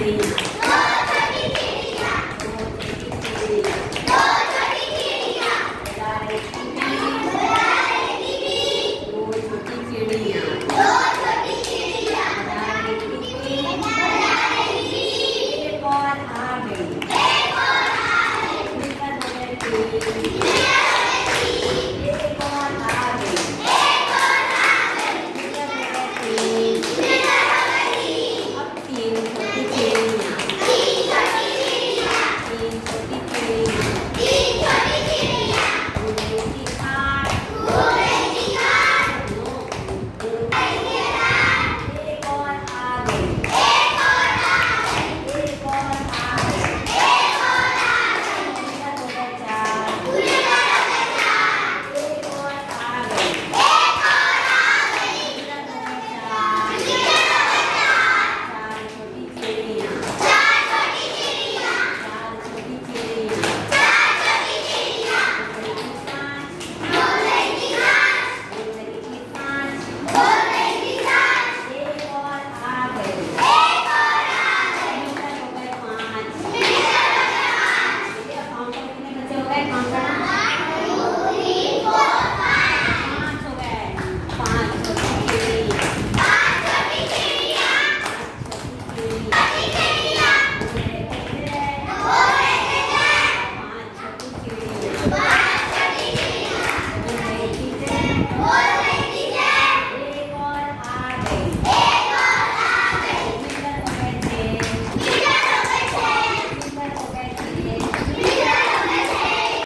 the